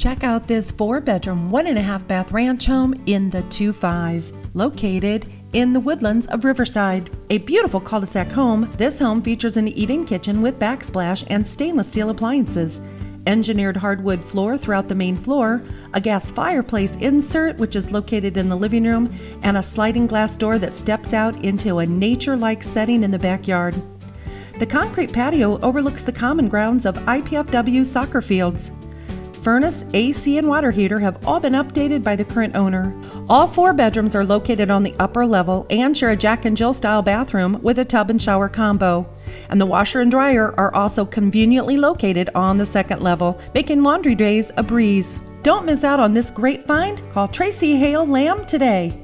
Check out this four bedroom, one and a half bath ranch home in the 2 5, located in the woodlands of Riverside. A beautiful cul de sac home, this home features an eat in kitchen with backsplash and stainless steel appliances, engineered hardwood floor throughout the main floor, a gas fireplace insert which is located in the living room, and a sliding glass door that steps out into a nature like setting in the backyard. The concrete patio overlooks the common grounds of IPFW soccer fields. Furnace, AC, and water heater have all been updated by the current owner. All four bedrooms are located on the upper level and share a Jack and Jill style bathroom with a tub and shower combo. And the washer and dryer are also conveniently located on the second level, making laundry days a breeze. Don't miss out on this great find. Call Tracy Hale Lamb today.